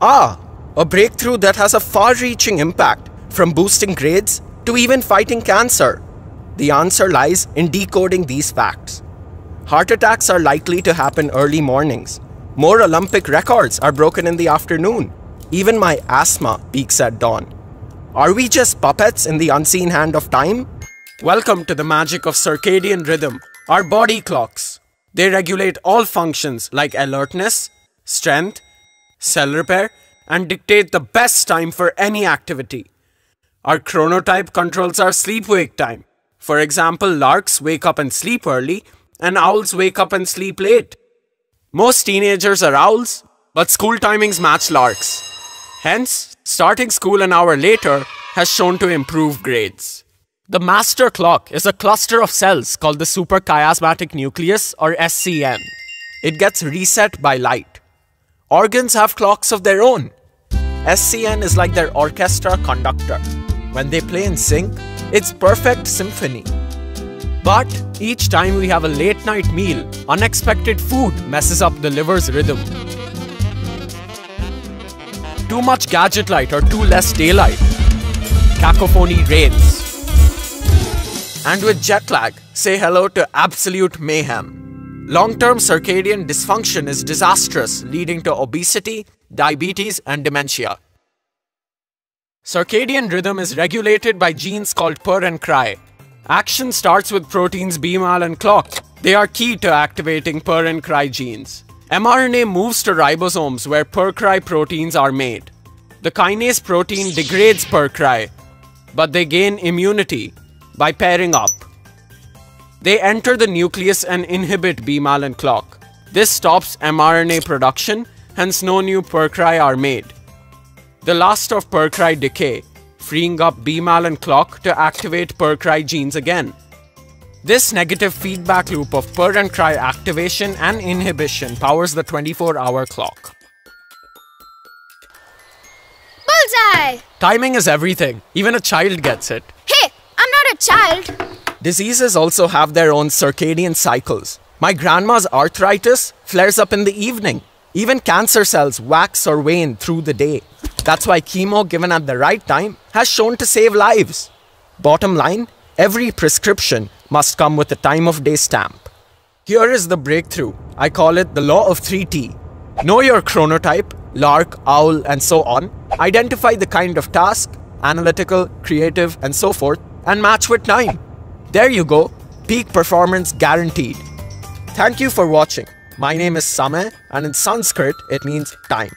Ah, a breakthrough that has a far reaching impact, from boosting grades to even fighting cancer. The answer lies in decoding these facts. Heart attacks are likely to happen early mornings. More Olympic records are broken in the afternoon. Even my asthma peaks at dawn. Are we just puppets in the unseen hand of time? Welcome to the magic of circadian rhythm, our body clocks. They regulate all functions like alertness, strength, cell repair, and dictate the best time for any activity. Our chronotype controls our sleep wake time. For example, larks wake up and sleep early, and owls wake up and sleep late. Most teenagers are owls, but school timings match larks. Hence, starting school an hour later has shown to improve grades. The master clock is a cluster of cells called the suprachiasmatic nucleus or SCN. It gets reset by light. Organs have clocks of their own. SCN is like their orchestra conductor. When they play in sync, it's perfect symphony. But each time we have a late night meal, unexpected food messes up the liver's rhythm. Too much gadget light or too less daylight. Cacophony reigns. And with jet lag, say hello to absolute mayhem. Long term circadian dysfunction is disastrous, leading to obesity, diabetes, and dementia. Circadian rhythm is regulated by genes called PER and cry. Action starts with proteins BMAL and clock. They are key to activating PER and cry genes. mRNA moves to ribosomes where PER-cry proteins are made. The kinase protein degrades PER-cry, but they gain immunity by pairing up. They enter the nucleus and inhibit BMAL and clock. This stops mRNA production, hence no new PER-cry are made. The last of PER-cry decay, freeing up BMAL and clock to activate PER-cry genes again. This negative feedback loop of PER and cry activation and inhibition powers the 24-hour clock. Bullseye! Timing is everything. Even a child gets it. Hey, I'm not a child. Diseases also have their own circadian cycles. My grandma's arthritis flares up in the evening. Even cancer cells wax or wane through the day. That's why chemo given at the right time has shown to save lives. Bottom line, every prescription must come with a time of day stamp. Here is the breakthrough. I call it the law of 3T. Know your chronotype, lark, owl, and so on. Identify the kind of task, analytical, creative, and so forth, and match with time. There you go, peak performance guaranteed. Thank you for watching. My name is Samay, and in Sanskrit, it means time.